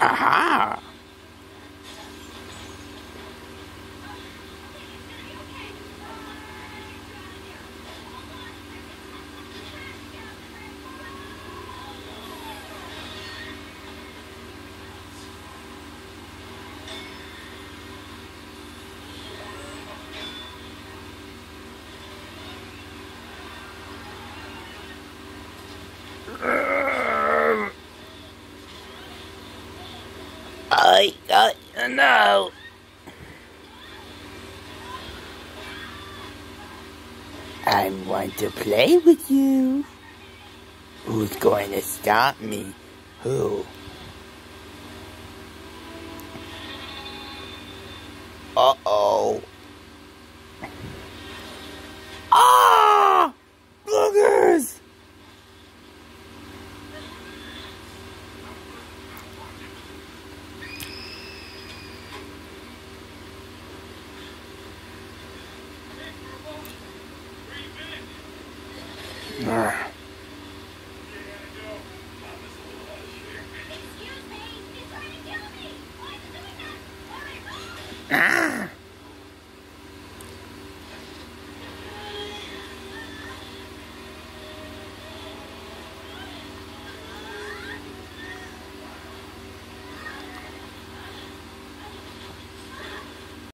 Aha! I to know. I want to play with you. Who's going to stop me? Who? Ah!